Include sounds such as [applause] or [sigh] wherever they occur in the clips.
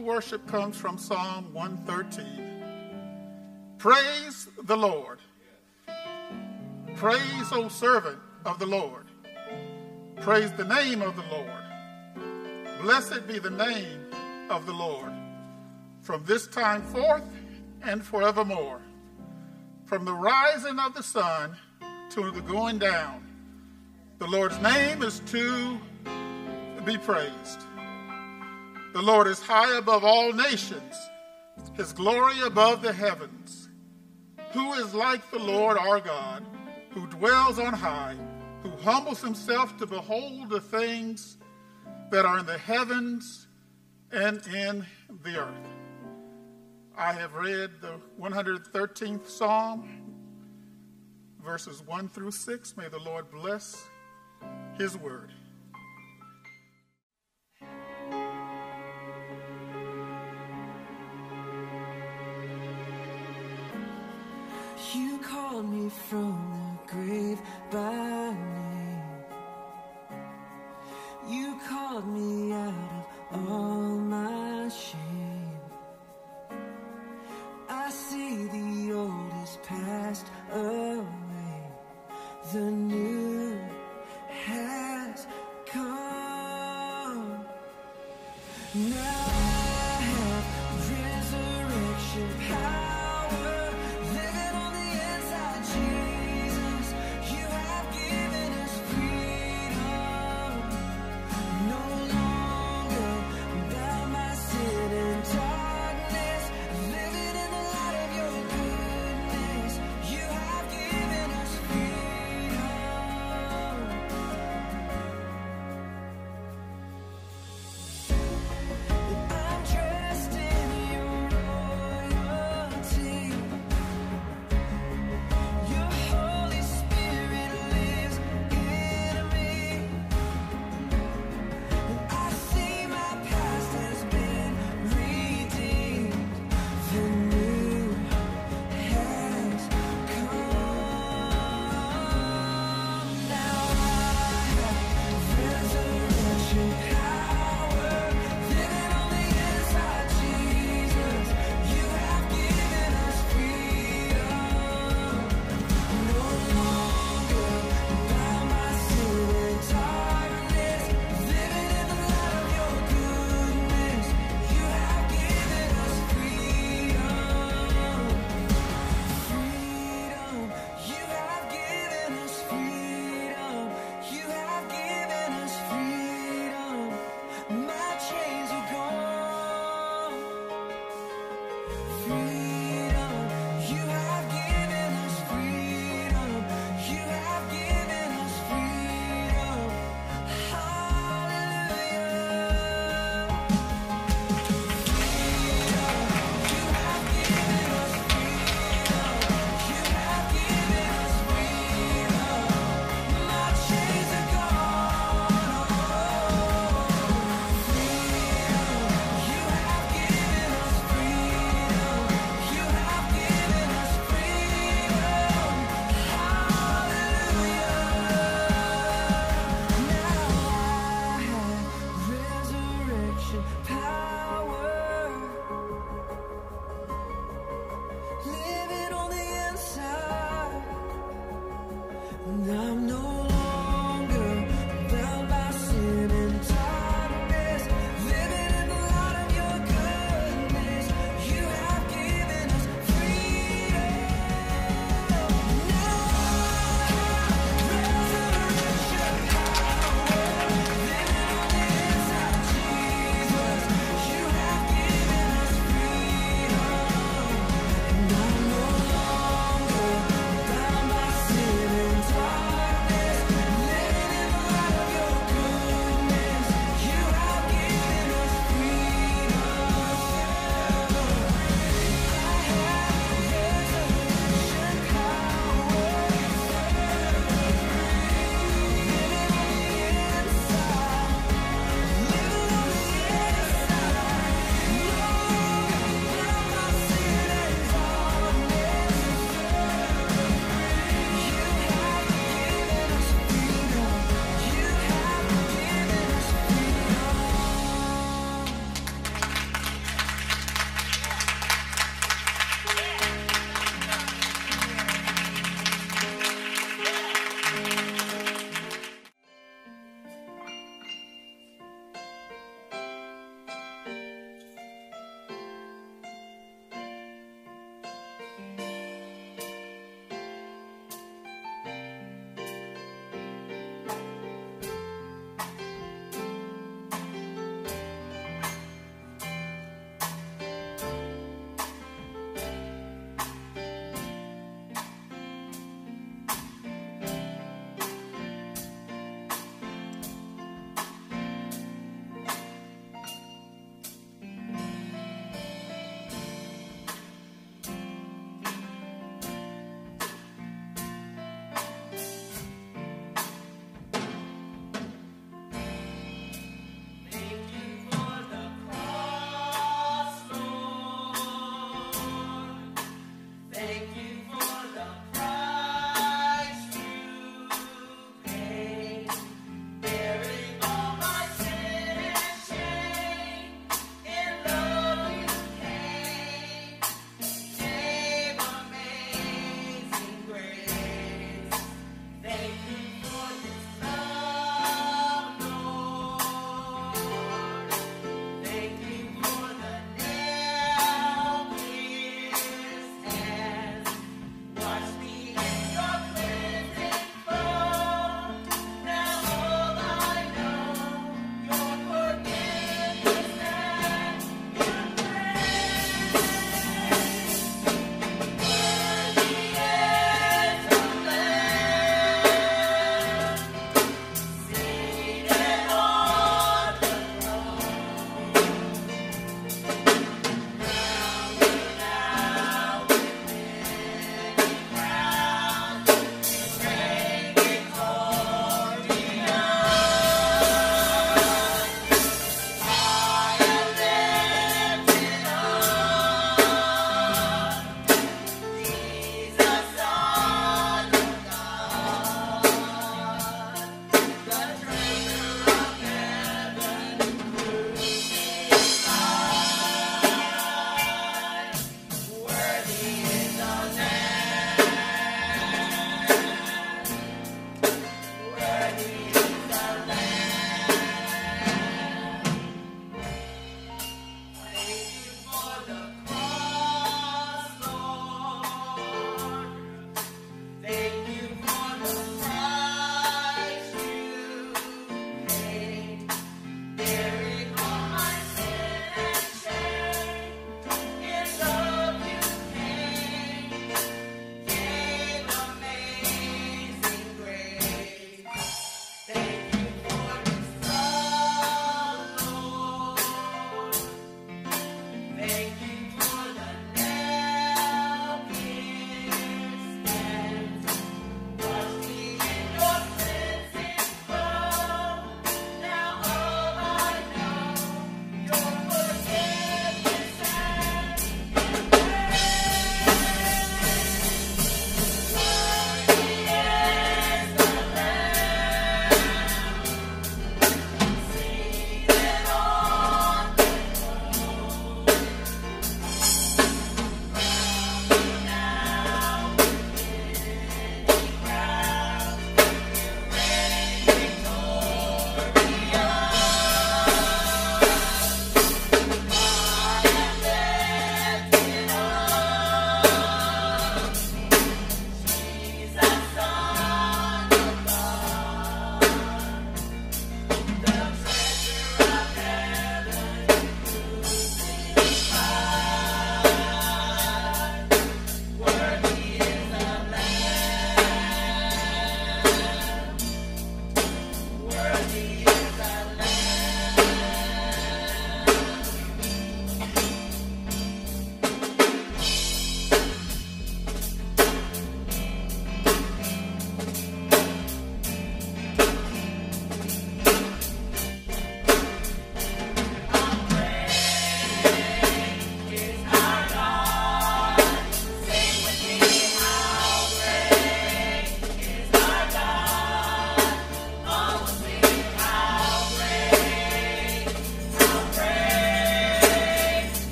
To worship comes from Psalm 113. Praise the Lord. Praise, O servant of the Lord. Praise the name of the Lord. Blessed be the name of the Lord from this time forth and forevermore. From the rising of the sun to the going down, the Lord's name is to be praised. The Lord is high above all nations, his glory above the heavens. Who is like the Lord our God? who dwells on high, who humbles himself to behold the things that are in the heavens and in the earth. I have read the 113th Psalm, verses 1 through 6. May the Lord bless his word. You called me from the grave by name. You called me out of all my shame. I see the old is passed away. The new has come. Now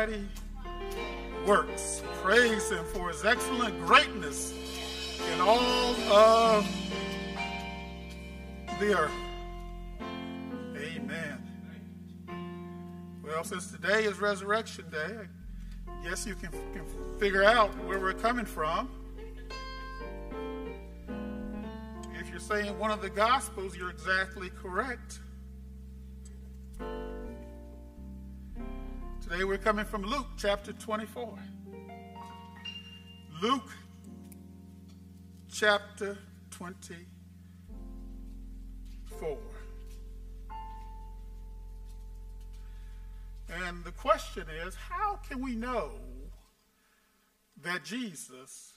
mighty works. Praise Him for His excellent greatness in all of the earth. Amen. Well, since today is Resurrection Day, I guess you can, can figure out where we're coming from. If you're saying one of the Gospels, you're exactly correct. Today we're coming from Luke chapter 24. Luke chapter 24. And the question is how can we know that Jesus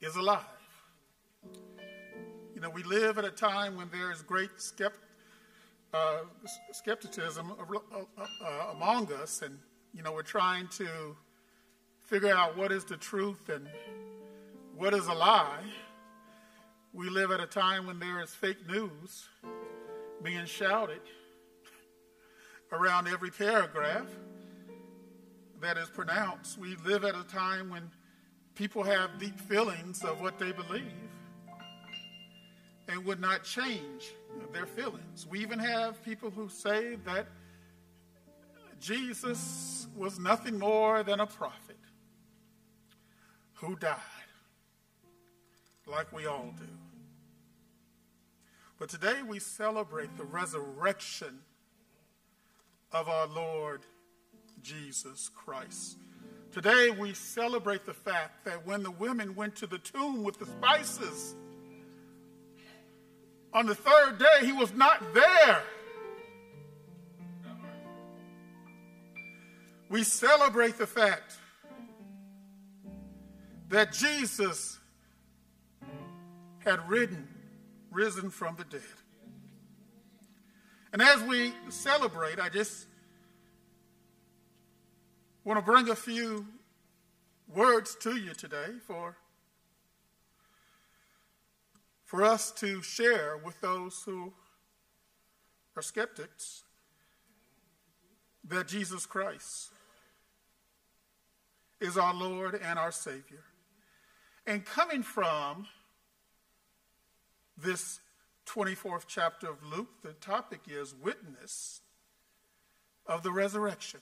is alive? You know, we live at a time when there is great skept, uh, skepticism uh, uh, among us, and, you know, we're trying to figure out what is the truth and what is a lie. We live at a time when there is fake news being shouted around every paragraph that is pronounced. We live at a time when people have deep feelings of what they believe and would not change their feelings. We even have people who say that Jesus was nothing more than a prophet who died, like we all do. But today we celebrate the resurrection of our Lord Jesus Christ. Today we celebrate the fact that when the women went to the tomb with the spices, on the third day he was not there. We celebrate the fact that Jesus had ridden, risen from the dead. And as we celebrate, I just want to bring a few words to you today for, for us to share with those who are skeptics that Jesus Christ is our Lord and our Savior. And coming from this 24th chapter of Luke, the topic is witness of the resurrection.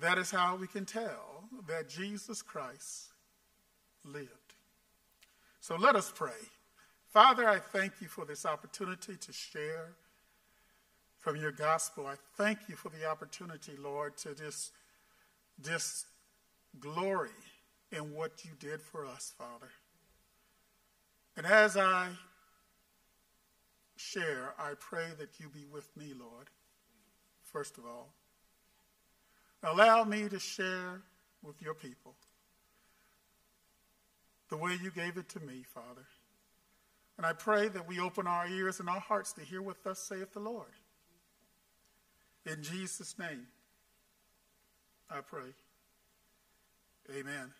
That is how we can tell that Jesus Christ lived. So let us pray. Father, I thank you for this opportunity to share from your gospel. I thank you for the opportunity, Lord, to just, just glory in what you did for us, Father. And as I share, I pray that you be with me, Lord, first of all. Allow me to share with your people the way you gave it to me, Father. And I pray that we open our ears and our hearts to hear what thus saith the Lord. In Jesus' name, I pray. Amen.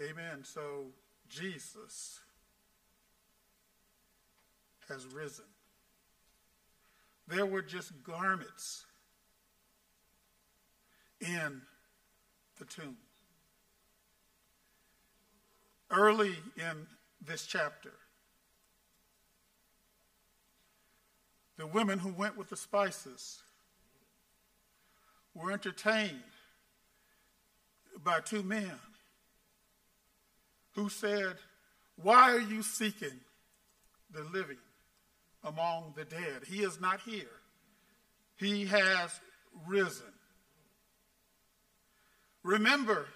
Amen. So, Jesus has risen. There were just garments in the tomb. Early in this chapter, the women who went with the spices were entertained by two men who said, Why are you seeking the living among the dead? He is not here, he has risen. Remember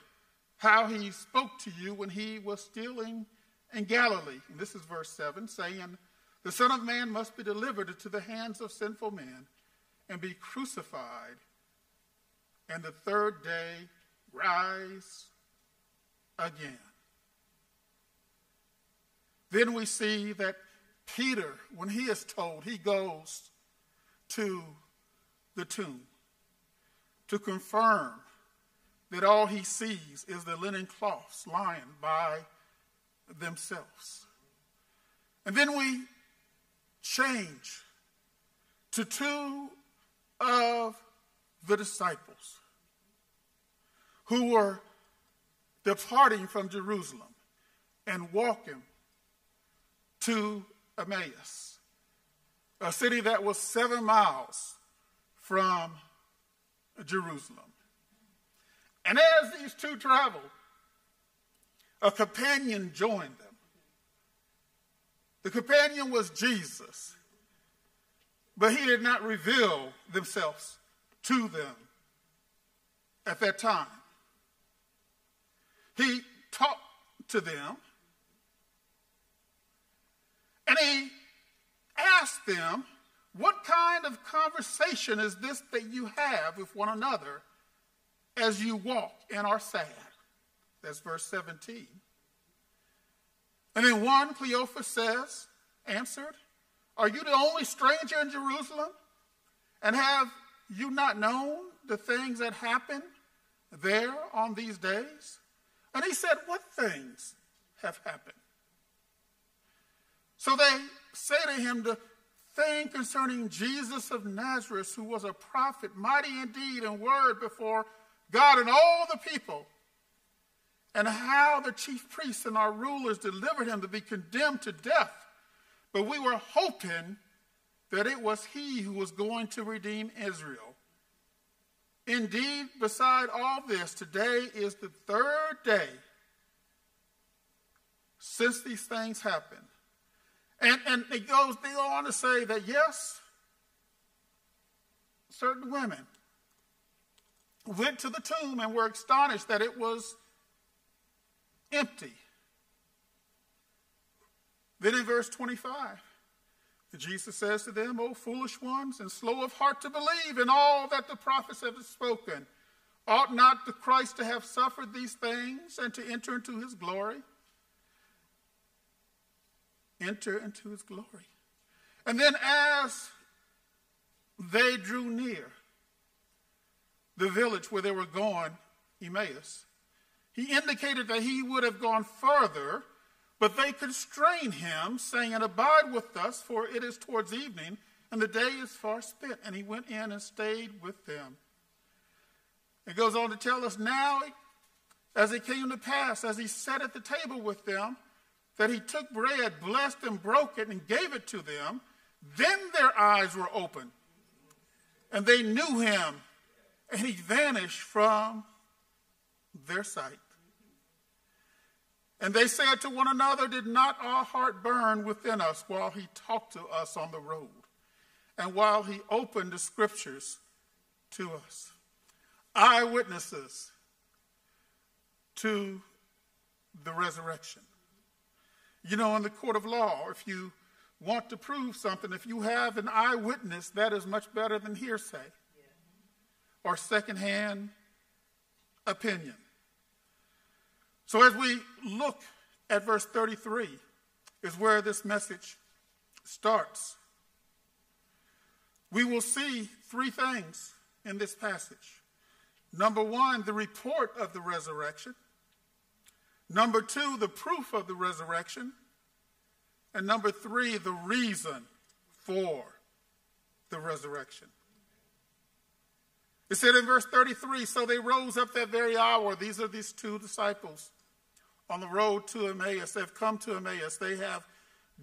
how he spoke to you when he was still in, in Galilee. And this is verse 7 saying, The Son of Man must be delivered into the hands of sinful men and be crucified, and the third day rise again. Then we see that Peter, when he is told, he goes to the tomb to confirm that all he sees is the linen cloths lying by themselves. And then we change to two of the disciples who were departing from Jerusalem and walking to Emmaus, a city that was seven miles from Jerusalem. And as these two traveled, a companion joined them. The companion was Jesus, but he did not reveal themselves to them at that time. He talked to them and he asked them, What kind of conversation is this that you have with one another as you walk and are sad? That's verse 17. And then one, Cleophas says, answered, Are you the only stranger in Jerusalem? And have you not known the things that happen there on these days? And he said, What things have happened? So they say to him, The thing concerning Jesus of Nazareth, who was a prophet, mighty indeed in word before God and all the people and how the chief priests and our rulers delivered him to be condemned to death. But we were hoping that it was he who was going to redeem Israel. Indeed, beside all this, today is the third day since these things happened. And, and it goes, they go on to say that yes, certain women went to the tomb and were astonished that it was empty. Then in verse 25, Jesus says to them, O foolish ones, and slow of heart to believe in all that the prophets have spoken. Ought not the Christ to have suffered these things and to enter into his glory? Enter into his glory. And then as they drew near the village where they were going, Emmaus, he indicated that he would have gone further, but they constrained him, saying, And Abide with us, for it is towards evening, and the day is far spent. And he went in and stayed with them. It goes on to tell us now, as it came to pass, as he sat at the table with them, that he took bread, blessed and broke it, and gave it to them. Then their eyes were opened, and they knew him, and he vanished from their sight. And they said to one another, Did not our heart burn within us while he talked to us on the road and while he opened the scriptures to us? Eyewitnesses to the resurrection. You know, in the court of law, if you want to prove something, if you have an eyewitness, that is much better than hearsay or secondhand opinion. So, as we look at verse 33, is where this message starts. We will see three things in this passage. Number one, the report of the resurrection. Number two, the proof of the resurrection. And number three, the reason for the resurrection. It said in verse 33 So they rose up that very hour. These are these two disciples on the road to Emmaus. They've come to Emmaus. They have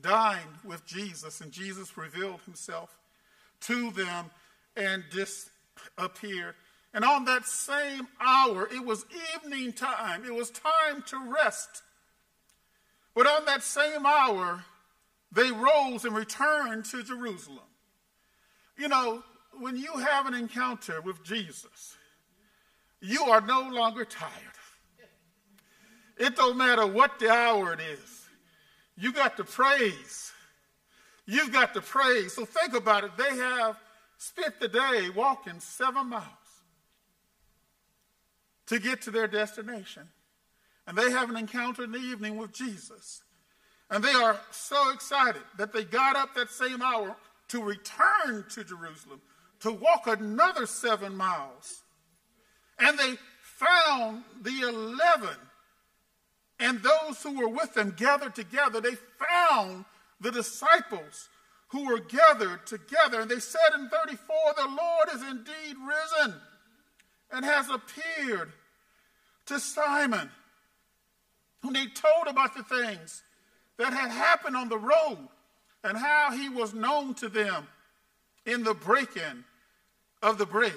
dined with Jesus, and Jesus revealed himself to them and disappeared. And on that same hour, it was evening time, it was time to rest. But on that same hour, they rose and returned to Jerusalem. You know, when you have an encounter with Jesus, you are no longer tired. It don't matter what the hour it is. You got to praise. You've got to praise. So think about it. They have spent the day walking seven miles to get to their destination. And they have an encounter in the evening with Jesus. And they are so excited that they got up that same hour to return to Jerusalem, to walk another seven miles. And they found the eleven and those who were with them gathered together. They found the disciples who were gathered together. And they said in 34, The Lord is indeed risen and has appeared to Simon. When they told about the things that had happened on the road and how he was known to them in the breaking of the bread.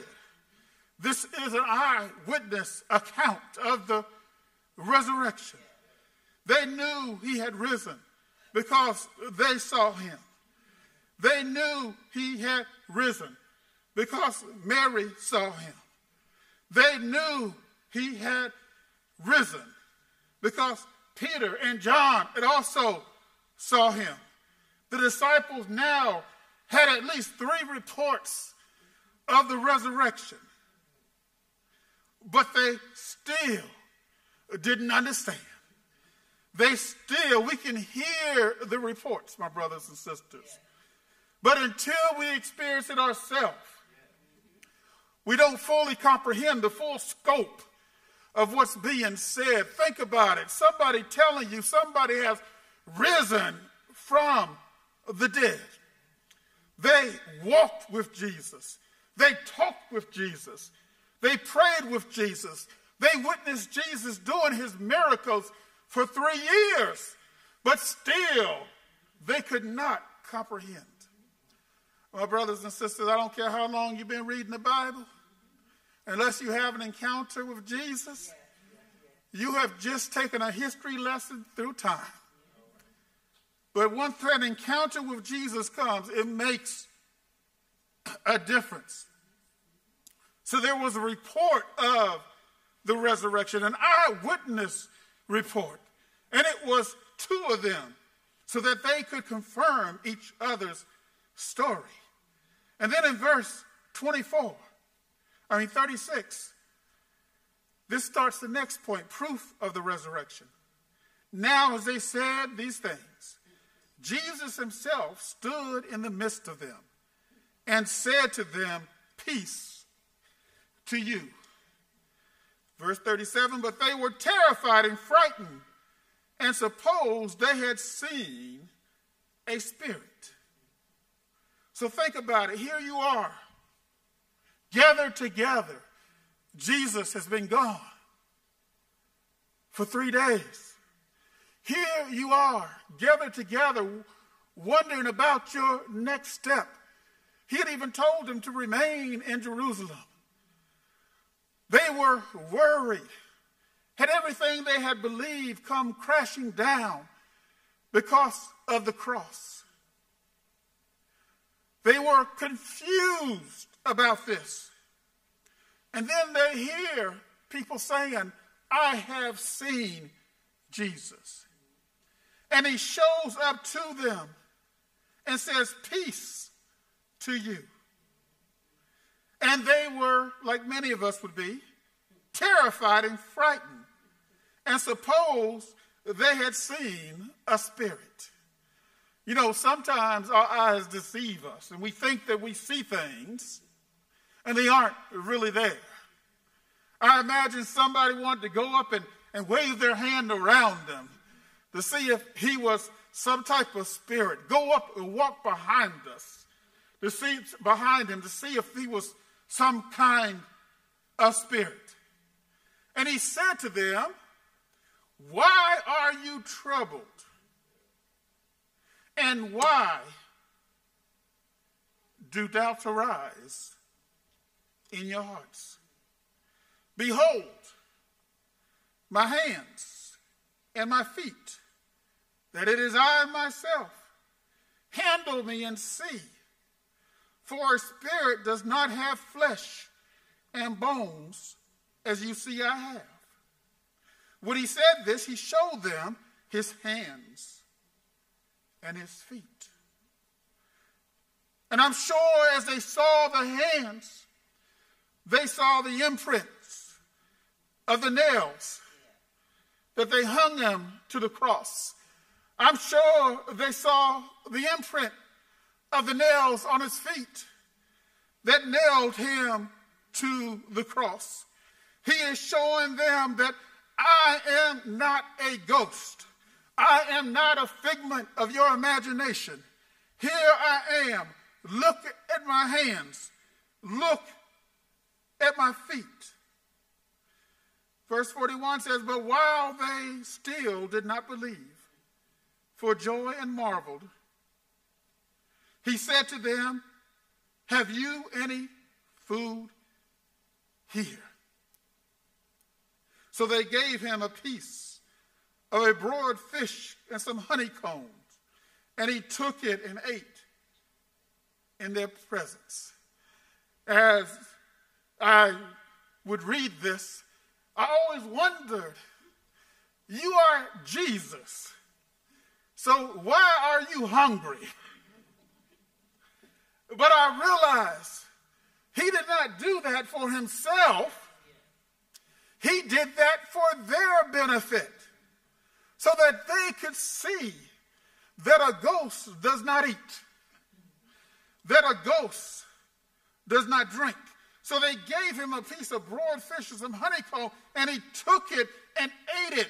This is an eyewitness account of the resurrection. They knew he had risen because they saw him. They knew he had risen because Mary saw him. They knew he had risen because Peter and John had also saw him. The disciples now had at least three reports of the resurrection, but they still didn't understand. They still, we can hear the reports, my brothers and sisters. But until we experience it ourselves, we don't fully comprehend the full scope of what's being said. Think about it. Somebody telling you somebody has risen from the dead. They walked with Jesus. They talked with Jesus. They prayed with Jesus. They witnessed Jesus doing his miracles for three years, but still they could not comprehend. My brothers and sisters, I don't care how long you've been reading the Bible, unless you have an encounter with Jesus, you have just taken a history lesson through time. But once that encounter with Jesus comes, it makes a difference. So there was a report of the resurrection, an eyewitness report. And it was two of them so that they could confirm each other's story. And then in verse 24, I mean 36, this starts the next point proof of the resurrection. Now, as they said these things, Jesus himself stood in the midst of them and said to them, Peace to you. Verse 37 But they were terrified and frightened and suppose they had seen a spirit. So think about it. Here you are, gathered together. Jesus has been gone for three days. Here you are, gathered together, wondering about your next step. He had even told them to remain in Jerusalem. They were worried. Had everything they had believed come crashing down because of the cross? They were confused about this. And then they hear people saying, I have seen Jesus. And he shows up to them and says, Peace to you. And they were, like many of us would be, terrified and frightened, and suppose they had seen a spirit. You know, sometimes our eyes deceive us, and we think that we see things, and they aren't really there. I imagine somebody wanted to go up and, and wave their hand around them to see if he was some type of spirit. Go up and walk behind us to see behind him to see if he was some kind of spirit. And he said to them, Why are you troubled? And why do doubts arise in your hearts? Behold, my hands and my feet, that it is I myself. Handle me and see. For a spirit does not have flesh and bones, as you see I have. When he said this, he showed them his hands and his feet. And I'm sure as they saw the hands, they saw the imprints of the nails that they hung him to the cross. I'm sure they saw the imprint of the nails on his feet that nailed him to the cross. He is showing them that I am not a ghost. I am not a figment of your imagination. Here I am. Look at my hands. Look at my feet. Verse 41 says, But while they still did not believe, for joy and marveled, he said to them, Have you any food here? So they gave him a piece of a broiled fish and some honeycombs, and he took it and ate in their presence. As I would read this, I always wondered, you are Jesus. So why are you hungry? But I realized he did not do that for himself. He did that for their benefit so that they could see that a ghost does not eat, that a ghost does not drink. So they gave him a piece of broiled fish and some honeycomb, and he took it and ate it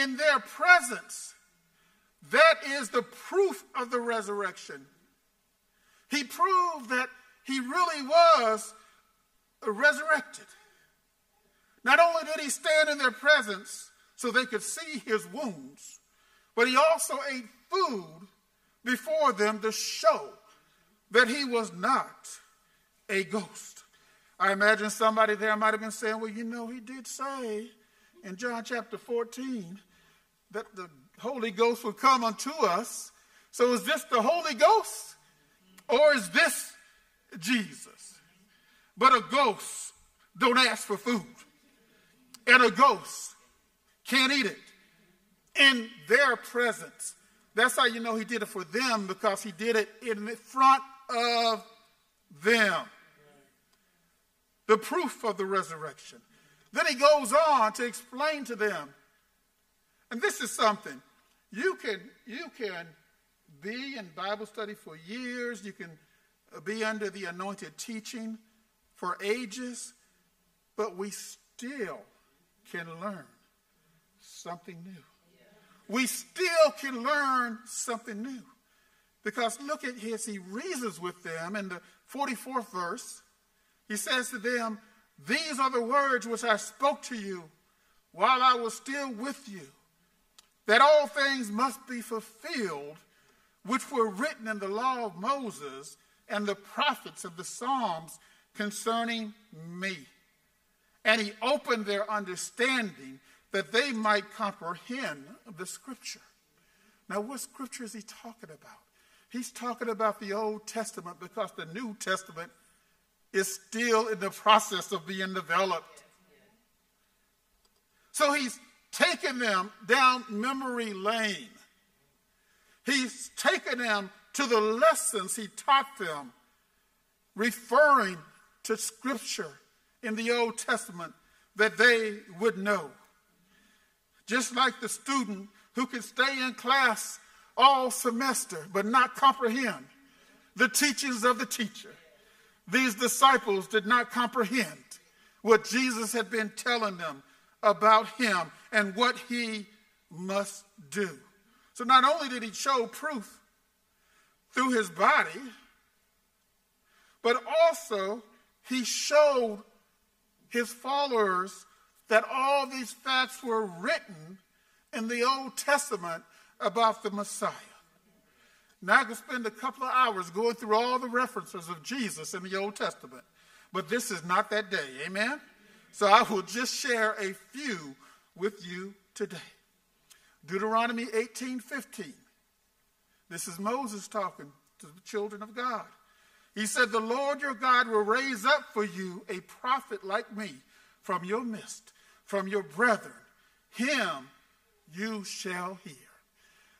in their presence. That is the proof of the resurrection. He proved that he really was resurrected. Not only did he stand in their presence so they could see his wounds, but he also ate food before them to show that he was not a ghost. I imagine somebody there might have been saying, well, you know, he did say in John chapter 14 that the Holy Ghost would come unto us. So is this the Holy Ghost or is this Jesus? But a ghost don't ask for food. And a ghost can't eat it in their presence. That's how you know he did it for them because he did it in front of them the proof of the resurrection. Then he goes on to explain to them, and this is something you can you can be in Bible study for years, you can be under the anointed teaching for ages, but we still can learn something new. We still can learn something new. Because look at his, he reasons with them in the 44th verse. He says to them, These are the words which I spoke to you while I was still with you, that all things must be fulfilled which were written in the law of Moses and the prophets of the Psalms concerning me. And he opened their understanding that they might comprehend the scripture. Now, what scripture is he talking about? He's talking about the Old Testament because the New Testament is still in the process of being developed. So he's taken them down memory lane. He's taken them to the lessons he taught them, referring to scripture in the Old Testament that they would know. Just like the student who can stay in class all semester but not comprehend the teachings of the teacher. These disciples did not comprehend what Jesus had been telling them about him and what he must do. So not only did he show proof through his body, but also he showed his followers that all these facts were written in the Old Testament about the Messiah. Now I could spend a couple of hours going through all the references of Jesus in the Old Testament, but this is not that day. Amen? So I will just share a few with you today. Deuteronomy 18 15. This is Moses talking to the children of God. He said, The Lord your God will raise up for you a prophet like me from your midst, from your brethren. Him you shall hear.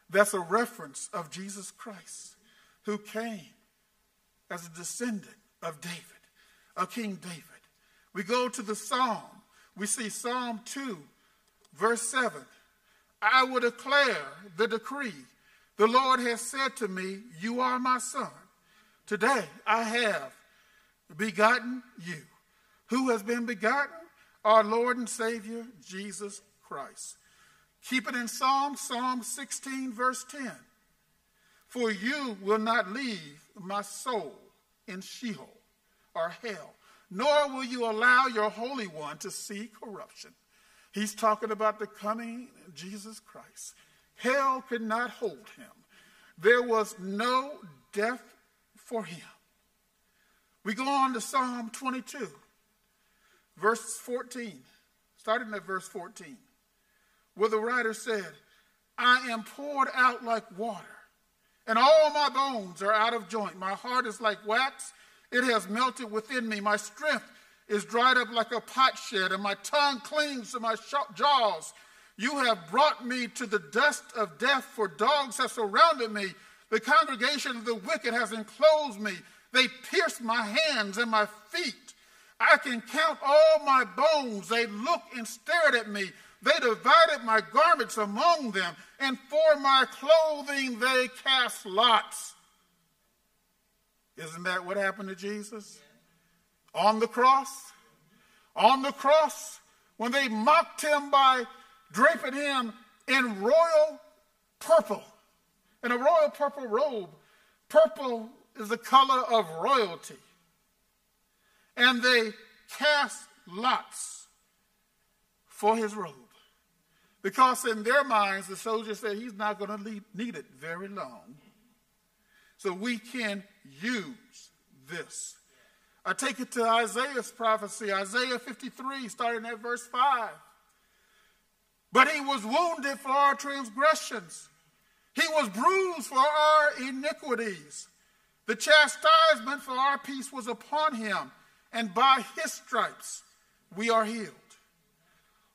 That's a reference of Jesus Christ, who came as a descendant of David, of King David. We go to the Psalm. We see Psalm 2, verse 7. I will declare the decree. The Lord has said to me, You are my son. Today I have begotten you. Who has been begotten? our Lord and Savior, Jesus Christ. Keep it in Psalm, Psalm 16, verse 10. For you will not leave my soul in Sheol or hell, nor will you allow your Holy One to see corruption. He's talking about the coming Jesus Christ. Hell could not hold him. There was no death for him. We go on to Psalm 22, verse 14, starting at verse 14, where the writer said, I am poured out like water, and all my bones are out of joint. My heart is like wax, it has melted within me. My strength is dried up like a potsherd, and my tongue clings to my jaws. You have brought me to the dust of death, for dogs have surrounded me. The congregation of the wicked has enclosed me. They pierced my hands and my feet. I can count all my bones. They looked and stared at me. They divided my garments among them, and for my clothing they cast lots. Isn't that what happened to Jesus? On the cross? On the cross, when they mocked him by draping him in royal purple, in a royal purple robe. Purple is the color of royalty. And they cast lots for his robe. Because in their minds, the soldiers said he's not going to need it very long. So we can use this. I take it to Isaiah's prophecy, Isaiah 53, starting at verse 5. But he was wounded for our transgressions, he was bruised for our iniquities. The chastisement for our peace was upon him, and by his stripes we are healed.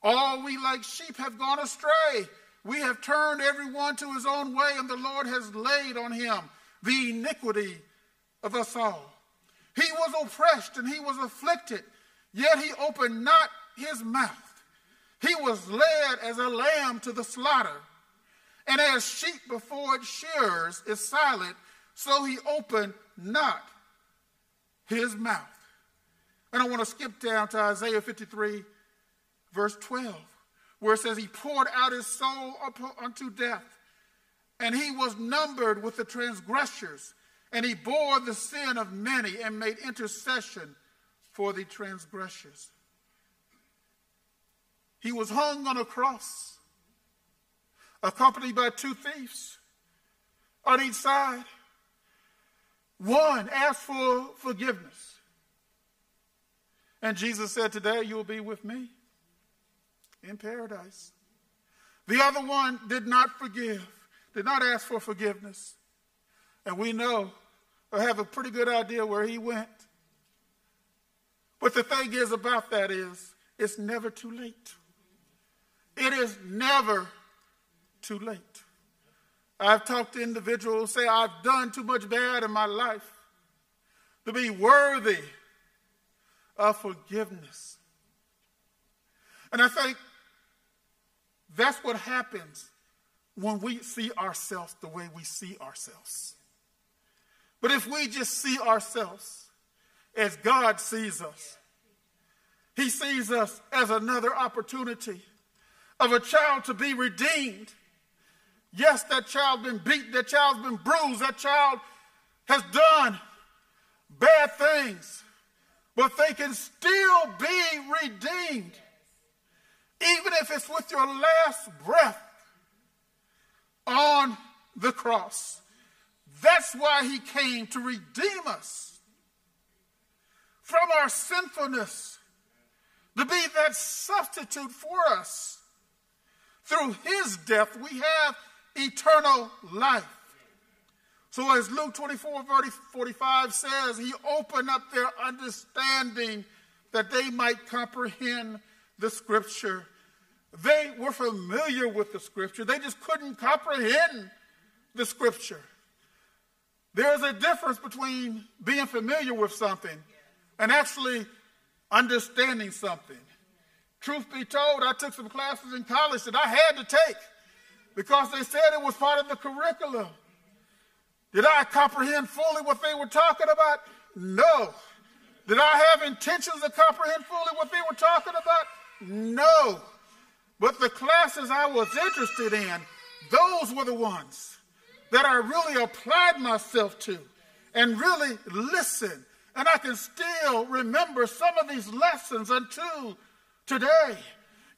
All we like sheep have gone astray. We have turned everyone to his own way, and the Lord has laid on him the iniquity of us all. He was oppressed and he was afflicted, yet he opened not his mouth. He was led as a lamb to the slaughter, and as sheep before its shearers is silent, so he opened not his mouth. And I want to skip down to Isaiah 53, verse 12, where it says, He poured out his soul unto death, and he was numbered with the transgressors, and he bore the sin of many and made intercession for the transgressors. He was hung on a cross, accompanied by two thieves on each side. One asked for forgiveness. And Jesus said, Today you will be with me in paradise. The other one did not forgive, did not ask for forgiveness. And we know or have a pretty good idea where he went. But the thing is about that is, it's never too late. It is never too late. I've talked to individuals say, I've done too much bad in my life to be worthy of forgiveness. And I think that's what happens when we see ourselves the way we see ourselves. But if we just see ourselves as God sees us, He sees us as another opportunity of a child to be redeemed Yes, that child has been beaten, that child's been bruised, that child has done bad things, but they can still be redeemed. Even if it's with your last breath on the cross. That's why he came to redeem us from our sinfulness, to be that substitute for us. Through his death, we have eternal life. So, as Luke 24 45 says, he opened up their understanding that they might comprehend the scripture. They were familiar with the scripture, they just couldn't comprehend the scripture. There's a difference between being familiar with something and actually understanding something. Truth be told, I took some classes in college that I had to take because they said it was part of the curriculum. Did I comprehend fully what they were talking about? No. Did I have intentions to comprehend fully what they were talking about? No. But the classes I was interested in, those were the ones that I really applied myself to and really listened. And I can still remember some of these lessons until today.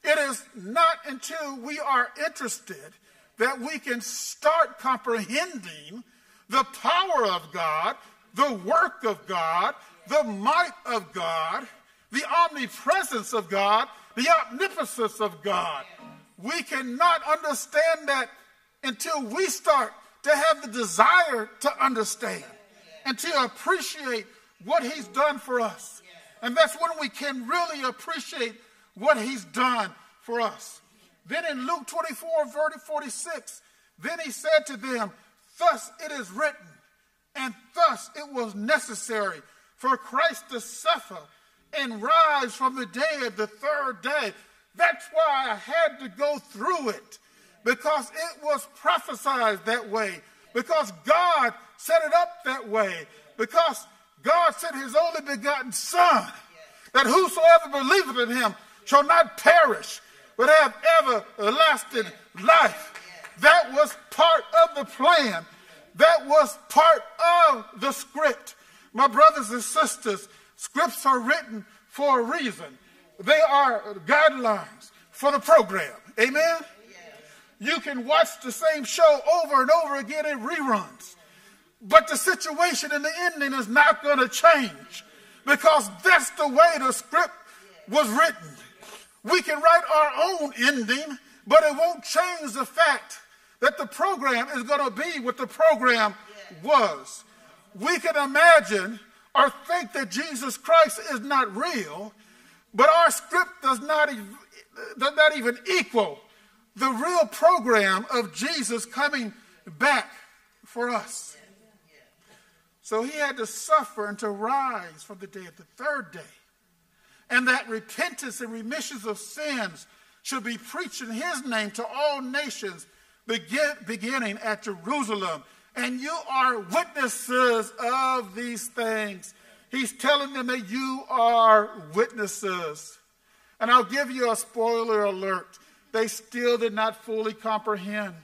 It is not until we are interested that we can start comprehending the power of God, the work of God, the might of God, the omnipresence of God, the omnipotence of God. We cannot understand that until we start to have the desire to understand and to appreciate what He's done for us. And that's when we can really appreciate what He's done for us. Then in Luke 24, verse 46, then He said to them, Thus it is written, and thus it was necessary for Christ to suffer and rise from the dead the third day. That's why I had to go through it because it was prophesied that way, because God set it up that way, because God sent his only begotten Son, that whosoever believeth in him shall not perish, but have everlasting life. That was part of the plan. That was part of the script. My brothers and sisters, scripts are written for a reason. They are guidelines for the program. Amen? You can watch the same show over and over again in reruns. But the situation and the ending is not going to change because that's the way the script was written. We can write our own ending, but it won't change the fact that the program is going to be what the program was. We can imagine or think that Jesus Christ is not real, but our script does not, does not even equal the real program of Jesus coming back for us. So he had to suffer and to rise from the dead the third day. And that repentance and remissions of sins should be preached in his name to all nations, begin, beginning at Jerusalem. And you are witnesses of these things. He's telling them that you are witnesses. And I'll give you a spoiler alert. They still did not fully comprehend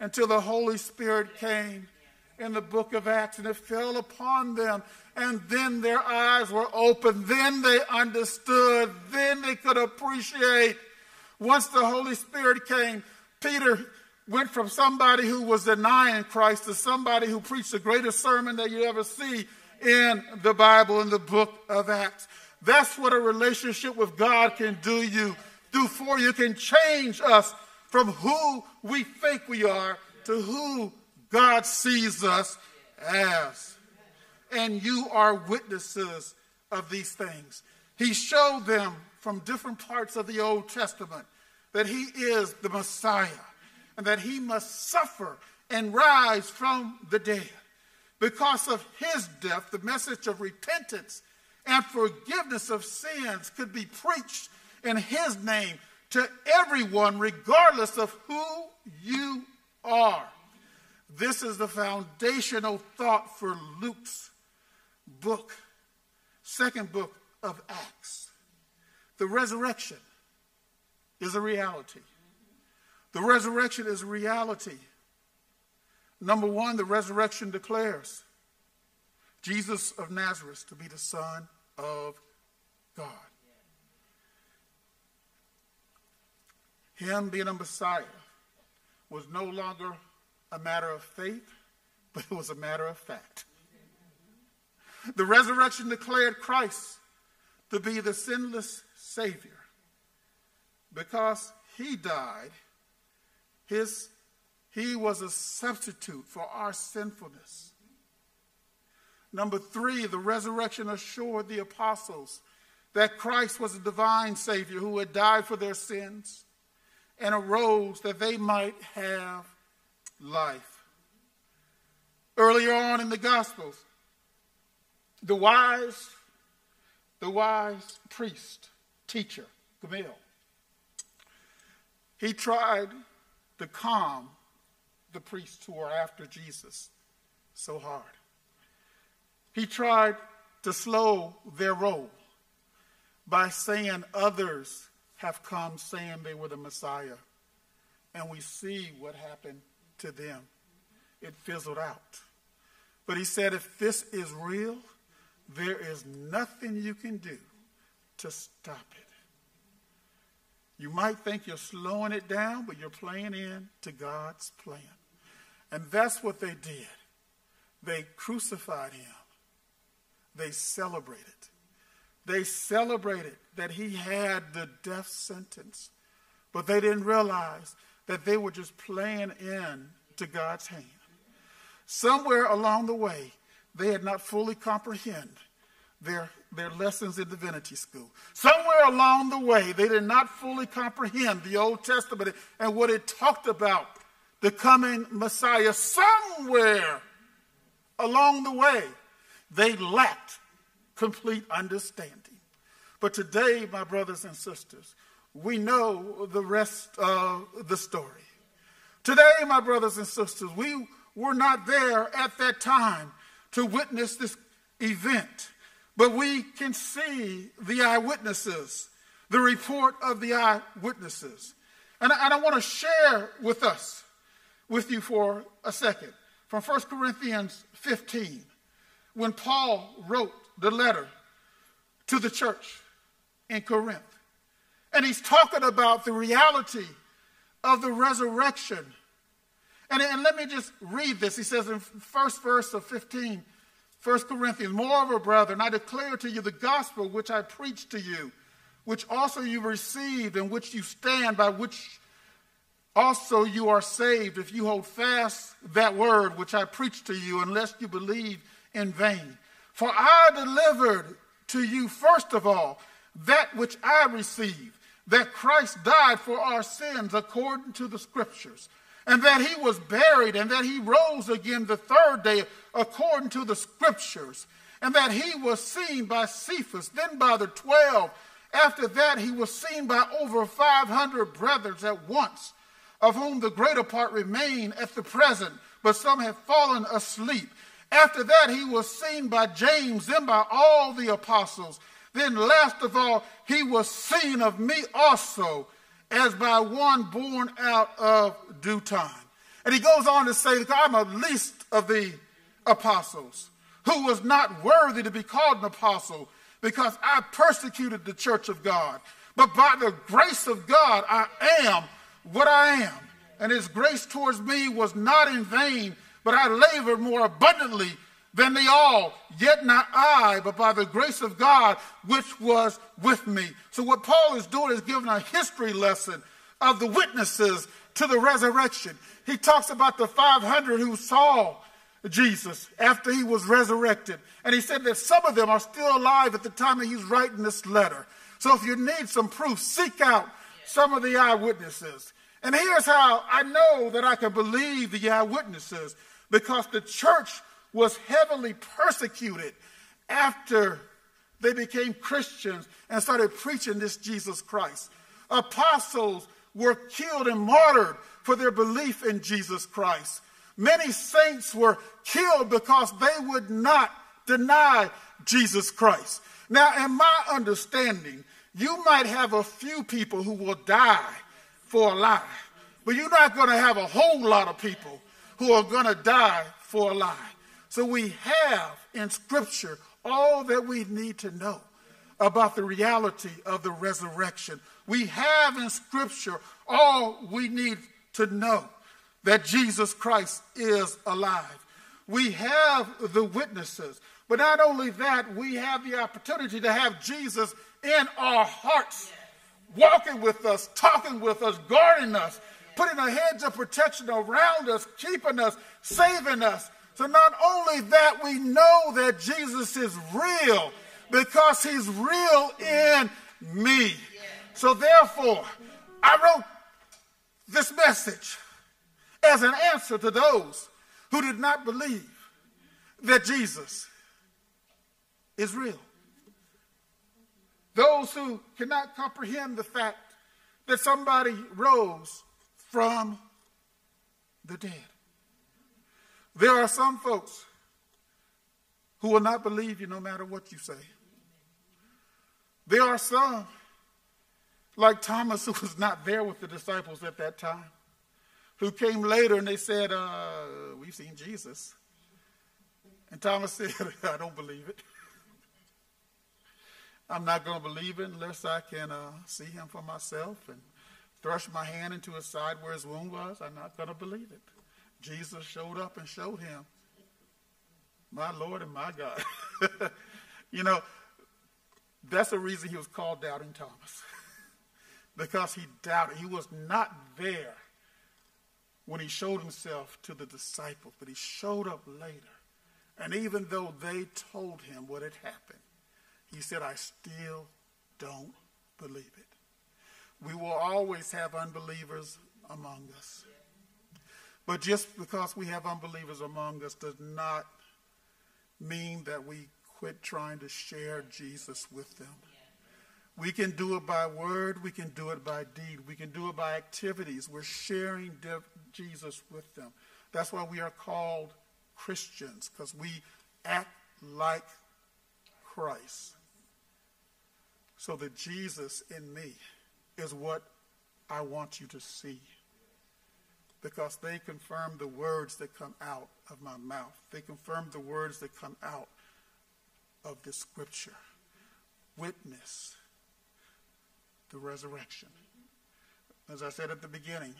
until the Holy Spirit came in the book of Acts and it fell upon them. And then their eyes were open. Then they understood. Then they could appreciate. Once the Holy Spirit came, Peter went from somebody who was denying Christ to somebody who preached the greatest sermon that you ever see in the Bible, in the book of Acts. That's what a relationship with God can do you, do for you. Can change us from who we think we are to who God sees us as. And you are witnesses of these things. He showed them from different parts of the Old Testament that he is the Messiah and that he must suffer and rise from the dead. Because of his death, the message of repentance and forgiveness of sins could be preached in his name to everyone, regardless of who you are. This is the foundational thought for Luke's book, second book of Acts. The resurrection is a reality. The resurrection is a reality. Number one, the resurrection declares Jesus of Nazareth to be the Son of God. Him being a Messiah was no longer a matter of faith, [laughs] but it was a matter of fact. The resurrection declared Christ to be the sinless Savior because he died. His, he was a substitute for our sinfulness. Number three, the resurrection assured the apostles that Christ was a divine Savior who had died for their sins and arose that they might have life. Earlier on in the Gospels, the wise, the wise priest, teacher, Gamaliel, he tried to calm the priests who were after Jesus so hard. He tried to slow their roll by saying others have come saying they were the Messiah. And we see what happened to them. It fizzled out. But he said, if this is real, there is nothing you can do to stop it. You might think you're slowing it down, but you're playing in to God's plan. And that's what they did. They crucified him. They celebrated. They celebrated that he had the death sentence, but they didn't realize that they were just playing in to God's hand. Somewhere along the way, they had not fully comprehended their, their lessons in divinity school. Somewhere along the way, they did not fully comprehend the Old Testament and what it talked about the coming Messiah. Somewhere along the way, they lacked complete understanding. But today, my brothers and sisters, we know the rest of the story. Today, my brothers and sisters, we were not there at that time to witness this event, but we can see the eyewitnesses, the report of the eyewitnesses. And I, and I want to share with us, with you for a second, from 1 Corinthians 15, when Paul wrote the letter to the church in Corinth. And he's talking about the reality of the resurrection. And, and let me just read this. He says in first verse of 15, 1 Corinthians, Moreover, brethren, I declare to you the gospel which I preached to you, which also you received, and which you stand, by which also you are saved, if you hold fast that word which I preached to you, unless you believe in vain. For I delivered to you, first of all, that which I received, that Christ died for our sins according to the scriptures, and that he was buried, and that he rose again the third day according to the scriptures, and that he was seen by Cephas, then by the twelve. After that, he was seen by over 500 brothers at once, of whom the greater part remain at the present, but some have fallen asleep. After that, he was seen by James, then by all the apostles. Then, last of all, he was seen of me also, as by one born out of due time. And he goes on to say, that I'm a least of the apostles, who was not worthy to be called an apostle, because I persecuted the church of God. But by the grace of God, I am what I am. And his grace towards me was not in vain, but I labored more abundantly than they all, yet not I, but by the grace of God which was with me. So, what Paul is doing is giving a history lesson of the witnesses to the resurrection. He talks about the 500 who saw Jesus after he was resurrected. And he said that some of them are still alive at the time that he's writing this letter. So, if you need some proof, seek out some of the eyewitnesses. And here's how I know that I can believe the eyewitnesses because the church was heavily persecuted after they became Christians and started preaching this Jesus Christ. Apostles were killed and martyred for their belief in Jesus Christ. Many saints were killed because they would not deny Jesus Christ. Now, in my understanding, you might have a few people who will die for a lie, but you're not going to have a whole lot of people who are going to die for a lie. So we have in Scripture all that we need to know about the reality of the resurrection. We have in Scripture all we need to know that Jesus Christ is alive. We have the witnesses. But not only that, we have the opportunity to have Jesus in our hearts, walking with us, talking with us, guarding us, putting a hedge of protection around us, keeping us, saving us, so not only that, we know that Jesus is real because he's real in me. So therefore, I wrote this message as an answer to those who did not believe that Jesus is real. Those who cannot comprehend the fact that somebody rose from the dead. There are some folks who will not believe you no matter what you say. There are some, like Thomas, [laughs] who was not there with the disciples at that time, who came later and they said, uh, We've seen Jesus. And Thomas [laughs] said, I don't believe it. [laughs] I'm not going to believe it unless I can uh, see him for myself and thrust my hand into his side where his wound was. I'm not going to believe it. Jesus showed up and showed him, my Lord and my God. [laughs] you know, that's the reason he was called Doubting Thomas. [laughs] because he doubted. He was not there when he showed himself to the disciples, but he showed up later. And even though they told him what had happened, he said, I still don't believe it. We will always have unbelievers among us. But just because we have unbelievers among us does not mean that we quit trying to share Jesus with them. We can do it by word, we can do it by deed, we can do it by activities. We're sharing Jesus with them. That's why we are called Christians, because we act like Christ. So that Jesus in me is what I want you to see. Because they confirm the words that come out of my mouth. They confirm the words that come out of the scripture. Witness the resurrection. As I said at the beginning,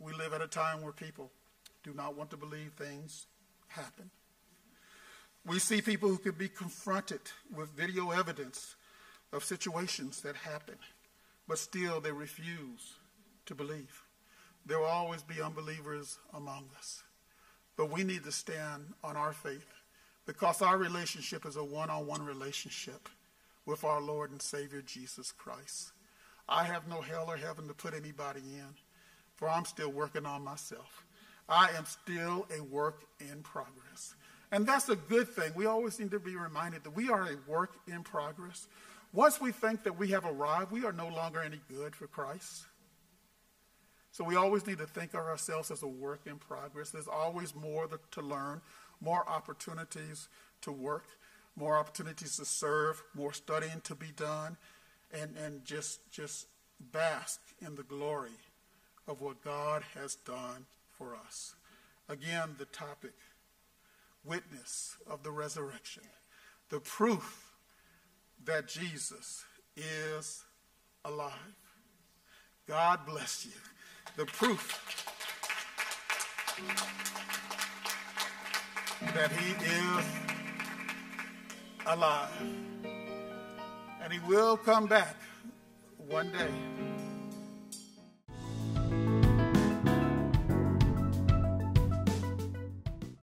we live at a time where people do not want to believe things happen. We see people who could be confronted with video evidence of situations that happen, but still they refuse to believe. There will always be unbelievers among us. But we need to stand on our faith because our relationship is a one on one relationship with our Lord and Savior Jesus Christ. I have no hell or heaven to put anybody in, for I'm still working on myself. I am still a work in progress. And that's a good thing. We always need to be reminded that we are a work in progress. Once we think that we have arrived, we are no longer any good for Christ. So we always need to think of ourselves as a work in progress. There's always more to learn, more opportunities to work, more opportunities to serve, more studying to be done, and, and just, just bask in the glory of what God has done for us. Again, the topic witness of the resurrection, the proof that Jesus is alive. God bless you. The proof that he is alive. And he will come back one day.